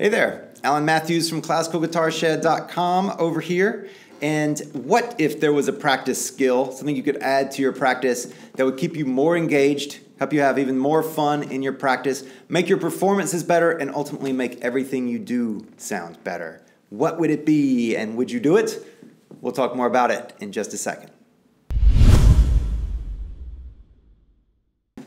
Hey there, Allen Mathews from ClassicalGuitarShed.com over here. And what if there was a practice skill, something you could add to your practice that would keep you more engaged, help you have even more fun in your practice, make your performances better, and ultimately make everything you do sound better? What would it be, and would you do it? We'll talk more about it in just a second.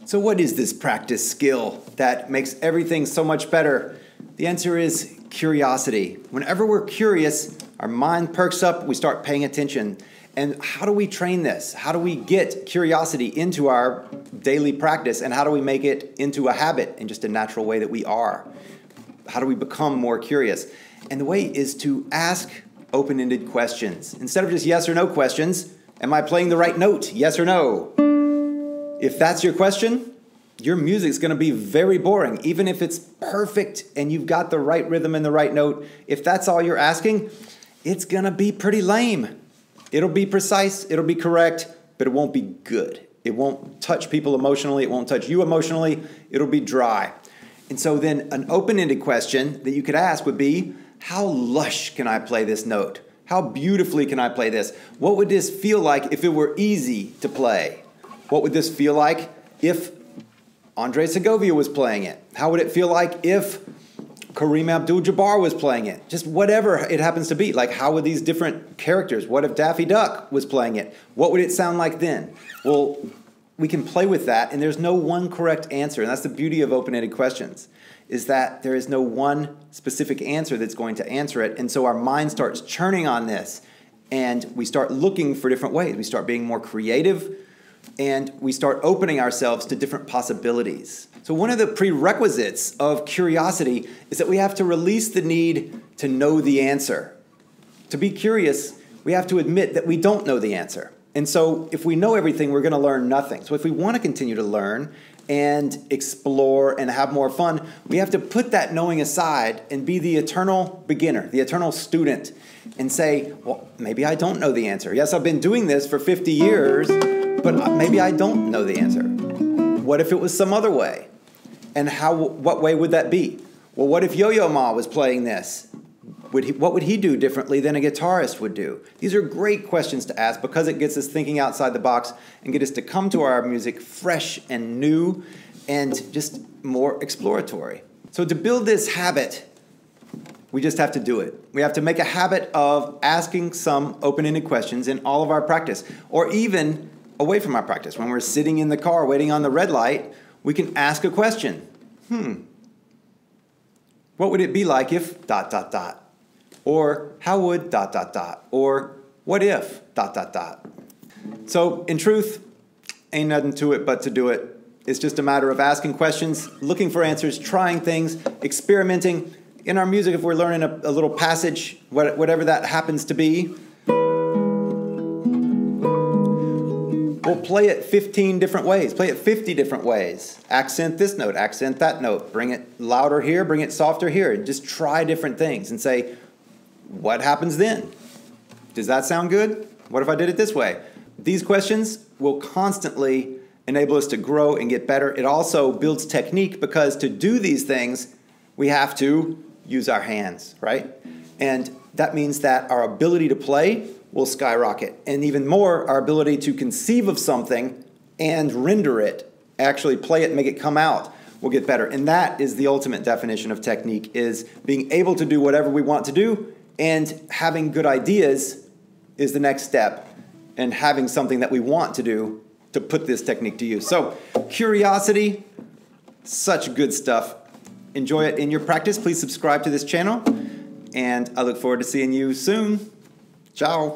So, what is this practice skill that makes everything so much better? The answer is curiosity. Whenever we're curious, our mind perks up, we start paying attention. And how do we train this? How do we get curiosity into our daily practice? And how do we make it into a habit in just a natural way that we are? How do we become more curious? And the way is to ask open ended questions. Instead of just yes or no questions, am I playing the right note? Yes or no? If that's your question, your music's going to be very boring, even if it's perfect and you've got the right rhythm and the right note. If that's all you're asking, it's going to be pretty lame. It'll be precise, it'll be correct, but it won't be good. It won't touch people emotionally, it won't touch you emotionally, it'll be dry. And so then an open ended question that you could ask would be How lush can I play this note? How beautifully can I play this? What would this feel like if it were easy to play? What would this feel like if Andre Segovia was playing it? How would it feel like if Kareem Abdul Jabbar was playing it? Just whatever it happens to be. Like, how would these different characters, what if Daffy Duck was playing it? What would it sound like then? Well, we can play with that, and there's no one correct answer. And that's the beauty of open ended questions, is that there is no one specific answer that's going to answer it. And so our mind starts churning on this, and we start looking for different ways. We start being more creative and we start opening ourselves to different possibilities. So, one of the prerequisites of curiosity is that we have to release the need to know the answer. To be curious, we have to admit that we don't know the answer. And so, if we know everything, we're going to learn nothing. So, if we want to continue to learn and explore and have more fun, we have to put that knowing aside and be the eternal beginner, the eternal student, and say, well, maybe I don't know the answer. Yes, I've been doing this for 50 years but maybe I don't know the answer. What if it was some other way? And how? What way would that be? Well, what if Yo-Yo Ma was playing this? Would he, what would he do differently than a guitarist would do? These are great questions to ask because it gets us thinking outside the box and get us to come to our music fresh and new and just more exploratory. So to build this habit, we just have to do it. We have to make a habit of asking some open-ended questions in all of our practice or even away from our practice. When we're sitting in the car waiting on the red light, we can ask a question. Hmm. What would it be like if dot dot dot? Or how would dot dot dot? Or what if dot dot dot? So, in truth, ain't nothing to it but to do it. It's just a matter of asking questions, looking for answers, trying things, experimenting. In our music, if we're learning a, a little passage, whatever that happens to be, We'll play it 15 different ways, play it 50 different ways. Accent this note, accent that note, bring it louder here, bring it softer here. Just try different things and say, what happens then? Does that sound good? What if I did it this way? These questions will constantly enable us to grow and get better. It also builds technique because to do these things, we have to use our hands, right? And that means that our ability to play will skyrocket. And even more, our ability to conceive of something and render it, actually play it, make it come out, will get better. And that is the ultimate definition of technique is being able to do whatever we want to do and having good ideas is the next step and having something that we want to do to put this technique to use. So, curiosity, such good stuff. Enjoy it in your practice. Please subscribe to this channel and I look forward to seeing you soon. Ciao.